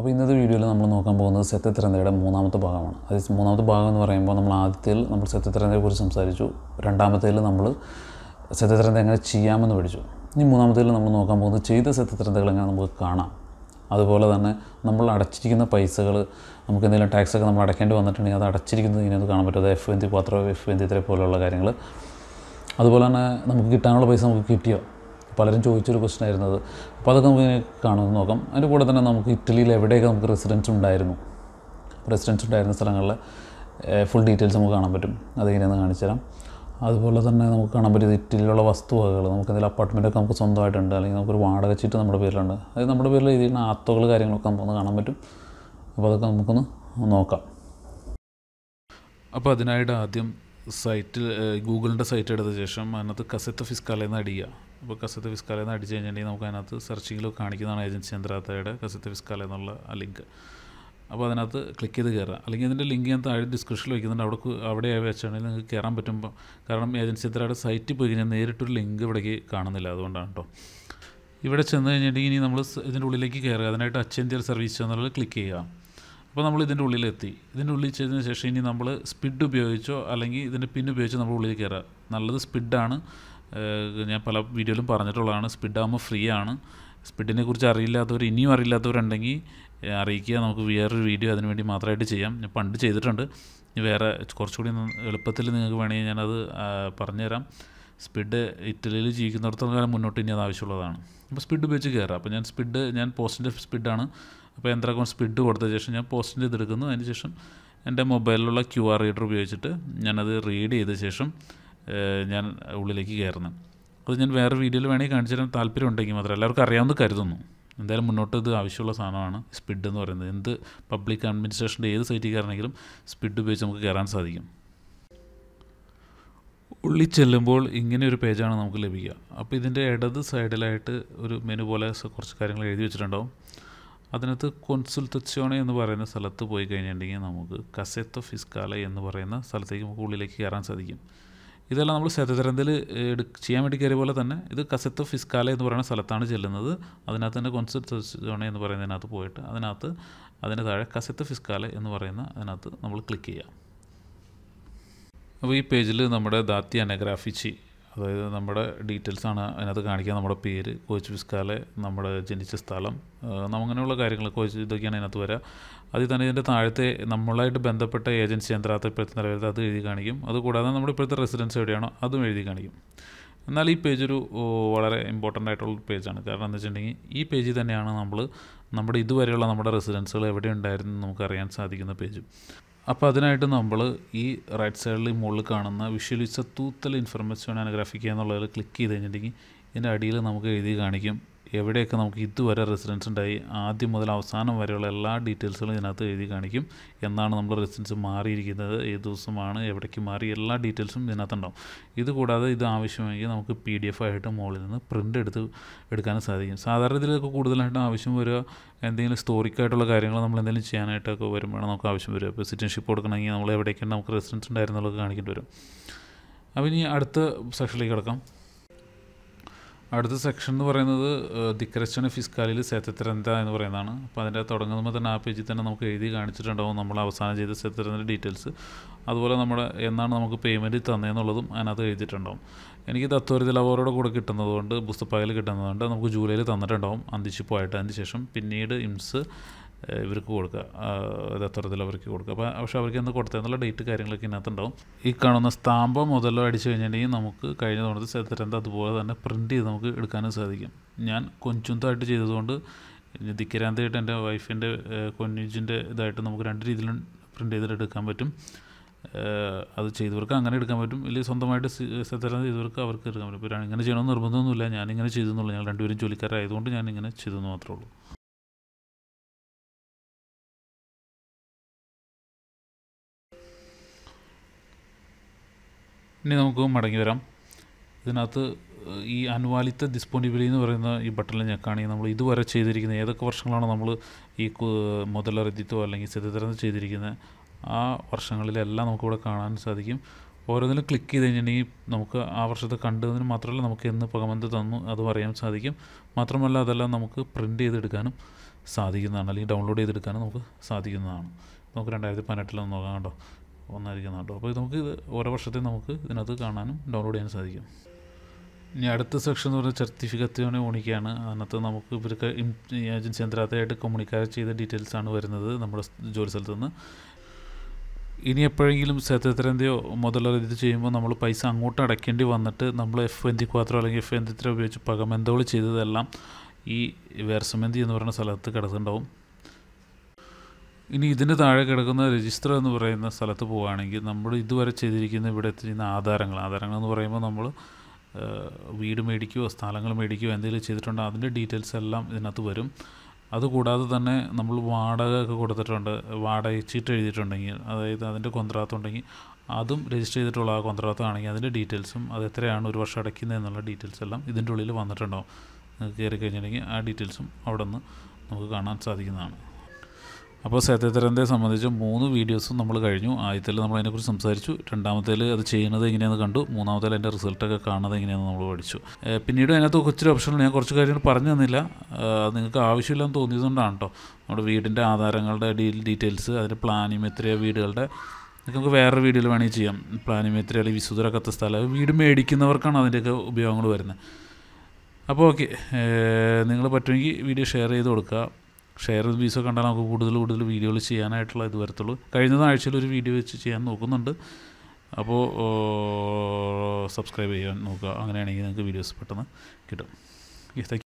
അപ്പോൾ ഇന്നത്തെ വീഡിയോയിൽ നമ്മൾ നോക്കാൻ പോകുന്നത് സത്യത്തിരന്തയുടെ മൂന്നാമത്തെ ഭാഗമാണ്. അത് മൂന്നാമത്തെ ഭാഗം എന്ന് പറയുമ്പോൾ നമ്മൾ ആദ്യത്തിൽ നമ്മൾ സത്യത്തിരന്തയെ കുറിച്ച് സംസാരിച്ചു. രണ്ടാമത്തേൽ നമ്മൾ സത്യത്തിരന്ത എങ്ങനെ ചെയ്യാമെന്ന് പഠിച്ചു. ഇനി മൂന്നാമത്തേൽ നമ്മൾ നോക്കാൻ പോകുന്നത് ചെയ്ത സത്യത്തിരന്തകൾ എങ്ങനെ നമുക്ക് കാണാം. അതുപോലെ തന്നെ നമ്മൾ അടച്ചിരിക്കുന്ന പൈസകൾ നമുക്ക് എന്തെങ്കിലും ടാക്സ് ഒക്കെ നമ്മൾ അടയ്ക്കേണ്ടി വന്നിട്ടുണ്ടെങ്കിൽ അത് അടച്ചിരിക്കുന്നത് ഇതിനകത്ത് കാണാൻ പറ്റും. അത് എഫ് എൻ തി പത്രം എഫ് എൻ തി ഇത്ര പോലെയുള്ള കാര്യങ്ങൾ. അതുപോലെ തന്നെ നമുക്ക് കിട്ടാനുള്ള പൈസ നമുക്ക് കിട്ടിയോ? പലരും ചോദിച്ചൊരു ആയിരുന്നത്. അപ്പോൾ അതൊക്കെ നമുക്ക് കാണുമെന്ന് നോക്കാം. അതിന്റെ കൂടെ തന്നെ നമുക്ക് ഇറ്റലിയിൽ എവിടെയൊക്കെ നമുക്ക് റെസിഡൻസ് ഉണ്ടായിരുന്നു? റെസിഡൻസ് ഉണ്ടായിരുന്ന സ്ഥലങ്ങളിൽ ഫുൾ ഡീറ്റെയിൽസ് നമുക്ക് കാണാൻ പറ്റും. അതെങ്ങനെയാണെന്ന് കാണിച്ചു തരാം. അതുപോലെ തന്നെ നമുക്ക് കാണാൻ പറ്റിയത് ഇറ്റലിയിലുള്ള വസ്തുവകകൾ നമുക്ക് എന്തെങ്കിലും അപ്പാർട്ട്മെന്റൊക്കെ നമുക്ക് സ്വന്തമായിട്ടുണ്ട്. അല്ലെങ്കിൽ നമുക്കൊരു വാടക ചീട്ട് നമ്മുടെ പേരിലുണ്ട്. അത് നമ്മുടെ പേരിൽ എഴുതിയിരുന്ന ആത്തുകൾ കാര്യങ്ങളൊക്കെ നമുക്കൊന്ന് കാണാൻ പറ്റും. അപ്പോൾ അതൊക്കെ നമുക്കൊന്ന് നോക്കാം. അപ്പോൾ അതിനായിട്ട് ആദ്യം സൈറ്റിൽ ഗൂഗിളിന്റെ സൈറ്റ് എടുത്ത ശേഷം അതിനകത്ത് കസത്ത് ഫിസ്കാലെന്ന് അടിക്കുക അപ്പോൾ കസത്ത് ഫിസ്കാലെന്ന് അടിച്ച് കഴിഞ്ഞിട്ടുണ്ടെങ്കിൽ നമുക്ക് അതിനകത്ത് സെർച്ചിങ്ങിൽ കാണിക്കുന്നതാണ് ഏജൻസി ചന്ദ്രാത്തയുടെ കസത്ത് ഫിസ്കാല എന്നുള്ള ആ ലിങ്ക്. അപ്പോൾ അതിനകത്ത് ക്ലിക്ക് ചെയ്ത് കയറുക. അല്ലെങ്കിൽ അതിന്റെ ലിങ്ക് ഞാൻ താഴെ ഡിസ്ക്രിപ്ഷനിൽ വയ്ക്കുന്നുണ്ട് അവിടെ അവിടെ വെച്ചാണെങ്കിൽ നിങ്ങൾക്ക് കയറാൻ പറ്റുമ്പോൾ കാരണം ഏജൻസി ചന്ദ്രയുടെ സൈറ്റിൽ പോയി കഴിഞ്ഞാൽ നേരിട്ടൊരു ലിങ്ക് ഇവിടേക്ക് കാണുന്നില്ല. അതുകൊണ്ടാണ് കേട്ടോ ഇവിടെ ചെന്ന് കഴിഞ്ഞിട്ടുണ്ടെങ്കിൽ ഇനി നമ്മൾ ഇതിന്റെ ഉള്ളിലേക്ക് കയറുക. അതിനായിട്ട് അച്ചന്തിയൽ സർവീസ് എന്നുള്ളത് ക്ലിക്ക് ചെയ്യുക. അപ്പോൾ നമ്മൾ ഇതിന്റെ ഉള്ളിലെത്തി. ഇതിന്റെ ഉള്ളിൽ ചെയ്തതിന് ശേഷം ഇനി നമ്മൾ സ്പിഡ് ഉപയോഗിച്ചോ അല്ലെങ്കിൽ ഇതിന്റെ പിൻ നമ്മൾ ഉള്ളിൽ കയറുക. നല്ലത് സ്പിഡാണ് ഞാൻ പല വീഡിയോയിലും പറഞ്ഞിട്ടുള്ളതാണ്. സ്പിഡ് ആകുമ്പോൾ ഫ്രീ ആണ്. സ്പിഡിനെ കുറിച്ച് അറിയില്ലാത്തവർ ഇനിയും അറിയില്ലാത്തവരുണ്ടെങ്കിൽ അറിയിക്കുക. നമുക്ക് വേറൊരു വീഡിയോ അതിനുവേണ്ടി മാത്രമായിട്ട് ചെയ്യാം. ഞാൻ പണ്ട് ചെയ്തിട്ടുണ്ട്. വേറെ കുറച്ചുകൂടി എളുപ്പത്തിൽ നിങ്ങൾക്ക് വേണമെങ്കിൽ ഞാനത് പറഞ്ഞുതരാം. സ്പിഡ് ഇറ്റലിയിൽ ജീവിക്കുന്നിടത്തോളം കാലം മുന്നോട്ട് ഇനി അത് ആവശ്യമുള്ളതാണ്. അപ്പോൾ സ്പിഡ് ഉപയോഗിച്ച് കയറാം അപ്പോൾ ഞാൻ സ്പിഡ് ഞാൻ പോസ്റ്റിന്റെ സ്പിഡാണ് അപ്പോൾ യന്ത്ര അക്കൗണ്ട് സ്പിഡ് കൊടുത്ത ശേഷം ഞാൻ പോസ്റ്റിന്റെ ഇതെടുക്കുന്നു അതിന് ശേഷം എന്റെ മൊബൈലിലുള്ള ക്യു ആർ റീഡർ ഉപയോഗിച്ചിട്ട് ഞാനത് റീഡ് ചെയ്ത ശേഷം ഞാൻ ഉള്ളിലേക്ക് കയറുന്നത് അത് ഞാൻ വേറെ വീഡിയോയിൽ വേണമെങ്കിൽ കാണിച്ചു തരാൻ താല്പര്യം ഉണ്ടെങ്കിൽ മാത്രം എല്ലാവർക്കും അറിയാമെന്ന് കരുതുന്നു. എന്തായാലും മുന്നോട്ട് ഇത് ആവശ്യമുള്ള സാധനമാണ്. സ്പിഡ് എന്ന് പറയുന്നത്. എന്ത് പബ്ലിക് അഡ്മിനിസ്ട്രേഷന്റെ ഏത് സൈറ്റിൽ കയറണമെങ്കിലും സ്പിഡ് ഉപയോഗിച്ച് നമുക്ക് കയറാൻ സാധിക്കും. ഉള്ളിൽ ചെല്ലുമ്പോൾ ഇങ്ങനെ ഒരു പേജാണ് നമുക്ക് ലഭിക്കുക. അപ്പോൾ ഇതിന്റെ ഇടത് സൈഡിലായിട്ട് ഒരു മെനു പോലെ കുറച്ച് കാര്യങ്ങൾ എഴുതി വെച്ചിട്ടുണ്ടാവും. അതിനകത്ത് കൊൺസുൽത്തച്യോണെ എന്ന് പറയുന്ന സ്ഥലത്ത് പോയി കഴിഞ്ഞിട്ടുണ്ടെങ്കിൽ നമുക്ക് കസെത്തോ ഫിസ്കാല എന്ന് പറയുന്ന സ്ഥലത്തേക്ക് നമുക്ക് ഉള്ളിലേക്ക് കയറാൻ സാധിക്കും. ഇതെല്ലാം നമ്മൾ ശതതരന്തിൽ ചെയ്യാൻ വേണ്ടി കയറിയ പോലെ തന്നെ ഇത് കസത്ത് ഫിസ്കാല എന്ന് പറയുന്ന സ്ഥലത്താണ് ചെല്ലുന്നത്. അതിനകത്ത് തന്നെ സോണ എന്ന് പറയുന്നതിനകത്ത് പോയിട്ട് അതിനകത്ത് അതിന് താഴെ കസത്ത് ഫിസ്കാല എന്ന് പറയുന്ന അതിനകത്ത് നമ്മൾ ക്ലിക്ക് ചെയ്യാം. അപ്പോൾ ഈ പേജിൽ നമ്മുടെ ദാത്തി അനഗ്രാഫിച്ചി അതായത് നമ്മുടെ ഡീറ്റെയിൽസാണ് അതിനകത്ത് കാണിക്കുക നമ്മുടെ പേര് കോച്ച് വിസ്കാലെ നമ്മുടെ ജനിച്ച സ്ഥലം നമ്മങ്ങനെയുള്ള കാര്യങ്ങൾ കോച്ച് ഇതൊക്കെയാണ് അതിനകത്ത് വരിക അതിൽ തന്നെ ഇതിന്റെ താഴത്തെ നമ്മളായിട്ട് ബന്ധപ്പെട്ട ഏജൻസി യന്ത്രാത്ത ഇപ്പോഴത്തെ നിലവിലത്തെ അത് എഴുതി കാണിക്കും. അതുകൂടാതെ നമ്മുടെ ഇപ്പോഴത്തെ റെസിഡൻസ് എവിടെയാണോ അതും എഴുതി കാണിക്കും. എന്നാൽ ഈ പേജ് ഒരു വളരെ ഇമ്പോർട്ടന്റ് ആയിട്ടുള്ള പേജാണ് കാരണം എന്താ വെച്ചിട്ടുണ്ടെങ്കിൽ ഈ പേജിൽ തന്നെയാണ് നമ്മൾ നമ്മുടെ ഇതുവരെയുള്ള നമ്മുടെ റെസിഡൻസുകൾ എവിടെ ഉണ്ടായിരുന്നു നമുക്ക് അറിയാൻ സാധിക്കുന്ന പേജ് അപ്പോൾ അതിനായിട്ട് നമ്മൾ ഈ റൈറ്റ് സൈഡിൽ മുകളിൽ കാണുന്ന വിഷ്വലിച്ച തൂത്തൽ ഇൻഫർമേഷൻ അനഗ്രാഫിക്കുക എന്നുള്ളതിൽ ക്ലിക്ക് ചെയ്ത് കഴിഞ്ഞിട്ടുണ്ടെങ്കിൽ ഇതിന്റെ അടിയിൽ നമുക്ക് എഴുതി കാണിക്കും. എവിടെയൊക്കെ നമുക്ക് ഇതുവരെ റെസിഡൻസ് ഉണ്ടായി ആദ്യം മുതൽ അവസാനം വരെയുള്ള എല്ലാ ഡീറ്റെയിൽസുകളും ഇതിനകത്ത് എഴുതി കാണിക്കും. എന്നാണ് നമ്മൾ റെസിഡൻസ് മാറിയിരിക്കുന്നത്. ഏത് ദിവസമാണ് എവിടേക്ക് മാറി എല്ലാ ഡീറ്റെയിൽസും ഇതിനകത്തുണ്ടാവും. ഇതുകൂടാതെ ഇത് ആവശ്യമെങ്കിൽ നമുക്ക് പി ഡി എഫ് ആയിട്ട് മുകളിൽ നിന്ന് പ്രിന്റ് എടുത്ത് എടുക്കാനും സാധിക്കും. സാധാരണ ഇതിലൊക്കെ കൂടുതലായിട്ട് ആവശ്യം വരിക എന്തെങ്കിലും സ്റ്റോറിക്കായിട്ടുള്ള കാര്യങ്ങൾ നമ്മൾ എന്തെങ്കിലും ചെയ്യാനായിട്ടൊക്കെ വരുമ്പോഴാണ് നമുക്ക് ആവശ്യം വരിക. ഇപ്പോൾ സിറ്റിസൺഷിപ്പ് കൊടുക്കണമെങ്കിൽ നമ്മൾ എവിടേക്കാണ് നമുക്ക് റെസിഡൻസ് ഉണ്ടായിരുന്നുള്ളത് കാണിക്കേണ്ടി വരും. അപ്പോൾ ഇനി അടുത്ത സെക്ഷനിലേക്ക് കിടക്കാം. അടുത്ത സെക്ഷൻ എന്ന് പറയുന്നത് ദിക്കരച്ചണ ഫിസ്കാലിൽ സെത്തത്തിരന്ത എന്ന് പറയുന്നതാണ്. അപ്പോൾ അതിന്റെ തുടങ്ങുമ്പോൾ തന്നെ ആ പേജിൽ തന്നെ നമുക്ക് എഴുതി കാണിച്ചിട്ടുണ്ടാവും നമ്മൾ അവസാനം ചെയ്ത സെത്തത്തിരന്റെ ഡീറ്റെയിൽസ് അതുപോലെ നമ്മുടെ എന്നാണ് നമുക്ക് പേയ്മെന്റ് തന്നതെന്നുള്ളതും അതിനകത്ത് എഴുതിയിട്ടുണ്ടാവും. എനിക്ക് തത്വരത്തിൽ അവരോട് കൂടെ കിട്ടുന്നതുകൊണ്ട് പുസ്തകയിൽ കിട്ടുന്നതുകൊണ്ട് നമുക്ക് ജൂലൈയിൽ തന്നിട്ടുണ്ടാവും. അന്തിച്ചിപ്പായിട്ട് അതിന് ശേഷം പിന്നീട് ഇംസ് ഇവർക്ക് കൊടുക്കുക. ദത്തരത്തിൽ അവർക്ക് കൊടുക്കുക. അപ്പോൾ പക്ഷേ അവർക്ക് എന്ന് കൊടുത്തതെന്നുള്ള ഡേറ്റ് കാര്യങ്ങളൊക്കെ ഇതിനകത്തുണ്ടാവും. ഈ കാണുന്ന സ്റ്റാമ്പോ മുതലോ അടിച്ചു കഴിഞ്ഞിട്ടുണ്ടെങ്കിൽ നമുക്ക് കഴിഞ്ഞ തവണത്തെ സ്ഥലത്തിരന്ത അതുപോലെ തന്നെ പ്രിന്റ് ചെയ്ത് നമുക്ക് എടുക്കാനും സാധിക്കും. ഞാൻ കൊഞ്ചുന്തായിട്ട് ചെയ്തതുകൊണ്ട് ദിക്കരാന്തായിട്ട് എന്റെ വൈഫിന്റെ കൊഞ്ചിന്റെ ഇതായിട്ട് നമുക്ക് രണ്ട് രീതിയിലും പ്രിന്റ് ചെയ്തിട്ട് എടുക്കാൻ പറ്റും. അത് ചെയ്തവർക്ക് അങ്ങനെ എടുക്കാൻ പറ്റും. ഇല്ലെങ്കിൽ സ്വന്തമായിട്ട് സ്ഥലത്തിരന്ത ചെയ്തവർക്ക് അവർക്ക് എടുക്കാൻ പറ്റും. ഇപ്പോൾ ഇങ്ങനെ ചെയ്യണമെന്ന് നിർബന്ധമൊന്നുമില്ല. ഞാനിങ്ങനെ ചെയ്തെന്നുള്ളൂ ഞങ്ങൾ രണ്ടുപേരും ജോലിക്കാരായതുകൊണ്ട് ഞാൻ ഇങ്ങനെ ചെയ്തെന്ന് മാത്രമേ ഉള്ളൂ. ഇനി നമുക്ക് മടങ്ങി വരാം. ഇതിനകത്ത് ഈ അനുവാലിത്ത ഡിസ്പോണിബിളി എന്ന് പറയുന്ന ഈ ബട്ടണിൽ ഞെക്കാണെങ്കിൽ നമ്മൾ ഇതുവരെ ചെയ്തിരിക്കുന്ന ഏതൊക്കെ വർഷങ്ങളാണ് നമ്മൾ ഈ മുതലറിദ്യത്തോ അല്ലെങ്കിൽ സ്ഥിതിതരം ചെയ്തിരിക്കുന്ന ആ വർഷങ്ങളിലെല്ലാം നമുക്കിവിടെ കാണാൻ സാധിക്കും. ഓരോന്നിലും ക്ലിക്ക് ചെയ്ത് കഴിഞ്ഞിട്ടുണ്ടെങ്കിൽ നമുക്ക് ആ വർഷത്തെ കണ്ടതിന് മാത്രമല്ല നമുക്ക് എന്ന് പകമന്ത് തന്നു അതും അറിയാൻ സാധിക്കും. മാത്രമല്ല അതെല്ലാം നമുക്ക് പ്രിന്റ് ചെയ്തെടുക്കാനും സാധിക്കുന്നതാണ് അല്ലെങ്കിൽ ഡൗൺലോഡ് ചെയ്തെടുക്കാനും നമുക്ക് സാധിക്കുന്നതാണ്. നമുക്ക് രണ്ടായിരത്തി പതിനെട്ടിലൊന്ന് നോക്കാം കേട്ടോ. ഒന്നായിരിക്കുന്ന കേട്ടോ അപ്പോൾ നമുക്ക് ഇത് ഓരോ വർഷത്തെയും നമുക്ക് ഇതിനകത്ത് കാണാനും ഡൗൺലോഡ് ചെയ്യാനും സാധിക്കും. ഇനി അടുത്ത സെക്ഷൻ എന്ന് പറയുന്നത് സർട്ടിഫിക്കറ്റിനെ ഓണിക്കുകയാണ് അതിനകത്ത് നമുക്ക് ഇവർക്ക് ഏജൻസി യന്ത്രാത്തയായിട്ട് കമ്മ്യൂണിക്കാർ ചെയ്ത ഡീറ്റെയിൽസ് ആണ് വരുന്നത് നമ്മുടെ ജോലി സ്ഥലത്ത് നിന്ന്. ഇനി എപ്പോഴെങ്കിലും സെത്തരന്തെയോ മുതലോ ഇത് ചെയ്യുമ്പോൾ നമ്മൾ പൈസ അങ്ങോട്ട് അടയ്ക്കേണ്ടി വന്നിട്ട് നമ്മൾ എഫ് എൻ ക്വാത്രോ അല്ലെങ്കിൽ എഫ് എൻ ഉപയോഗിച്ച് പകമെന്തോൾ ചെയ്തതെല്ലാം ഈ വേർസമെന്തി എന്ന് പറയുന്ന സ്ഥലത്ത് കിടക്കുന്നുണ്ടാവും. ഇനി ഇതിന് താഴെ കിടക്കുന്ന രജിസ്റ്റർ എന്ന് പറയുന്ന സ്ഥലത്ത് പോവുകയാണെങ്കിൽ നമ്മൾ ഇതുവരെ ചെയ്തിരിക്കുന്ന ഇവിടെ എത്തിയിരുന്ന ആധാരങ്ങൾ ആധാരങ്ങൾ എന്ന് പറയുമ്പോൾ നമ്മൾ വീട് മേടിക്കുകയോ സ്ഥലങ്ങൾ മേടിക്കുകയോ എന്തെങ്കിലും ചെയ്തിട്ടുണ്ടോ അതിന്റെ ഡീറ്റെയിൽസ് എല്ലാം ഇതിനകത്ത് വരും. അതുകൂടാതെ തന്നെ നമ്മൾ വാടക ഒക്കെ കൊടുത്തിട്ടുണ്ട് വാടക ചീട്ട് എഴുതിയിട്ടുണ്ടെങ്കിൽ അതായത് അതിന്റെ കൊന്ത്രാത്തം ഉണ്ടെങ്കിൽ അതും രജിസ്റ്റർ ചെയ്തിട്ടുള്ള ആ കൊന്ത്രാത്തം ആണെങ്കിൽ അതിന്റെ ഡീറ്റെയിൽസും അത് എത്രയാണ് ഒരു വർഷം അടയ്ക്കുന്നത് എന്നുള്ള ഡീറ്റെയിൽസ് എല്ലാം ഇതിന്റെ ഉള്ളിൽ വന്നിട്ടുണ്ടാവും. കയറി കഴിഞ്ഞിട്ടുണ്ടെങ്കിൽ ആ ഡീറ്റെയിൽസും അവിടെ നിന്ന് നമുക്ക് കാണാൻ സാധിക്കുന്നതാണ്. അപ്പോൾ സത്യത്തരന്റെ സംബന്ധിച്ച് മൂന്ന് വീഡിയോസും നമ്മൾ കഴിഞ്ഞു. ആദ്യത്തിൽ നമ്മൾ അതിനെക്കുറിച്ച് സംസാരിച്ചു. രണ്ടാമത്തേൽ അത് ചെയ്യുന്നത് എങ്ങനെയാണെന്ന് കണ്ടു. മൂന്നാമത്തേൽ അതിന്റെ റിസൾട്ടൊക്കെ കാണുന്നത് എങ്ങനെയാണെന്ന് നമ്മൾ പഠിച്ചു. പിന്നീട് അതിനകത്ത് ഒത്തിരി ഓപ്ഷനുകൾ ഞാൻ കുറച്ച് കാര്യങ്ങൾ പറഞ്ഞു തന്നില്ല. അത് നിങ്ങൾക്ക് ആവശ്യമില്ലെന്ന് തോന്നിയതുകൊണ്ടാണ് കേട്ടോ നമ്മുടെ വീടിന്റെ ആധാരങ്ങളുടെ ഡീറ്റെയിൽസ് അതിന്റെ പ്ലാനിമെത്രിയ വീടുകളുടെ നിങ്ങൾക്ക് നമുക്ക് വേറെ വീഡിയോയിൽ വേണമെങ്കിൽ ചെയ്യാം. പ്ലാനിമെത്രി അല്ലെങ്കിൽ വിശുദ്ധരക്കത്തെ സ്ഥലം വീട് മേടിക്കുന്നവർക്കാണ് അതിന്റെയൊക്കെ ഉപയോഗങ്ങൾ വരുന്നത്. അപ്പോൾ ഓക്കെ നിങ്ങൾ പറ്റുമെങ്കിൽ വീഡിയോ ഷെയർ ചെയ്ത് കൊടുക്കുക. ഷെയർ ബീസൊക്കെ കണ്ടാൽ നമുക്ക് കൂടുതൽ കൂടുതൽ വീഡിയോകൾ ചെയ്യാനായിട്ടുള്ള ഇത് വരത്തുള്ളൂ. കഴിഞ്ഞ ആഴ്ചയിൽ ഒരു വീഡിയോ വെച്ച് ചെയ്യാൻ നോക്കുന്നുണ്ട്. അപ്പോൾ സബ്സ്ക്രൈബ് ചെയ്യാൻ നോക്കുക. അങ്ങനെയാണെങ്കിൽ നിങ്ങൾക്ക് വീഡിയോസ് പെട്ടെന്ന് കിട്ടും. താങ്ക്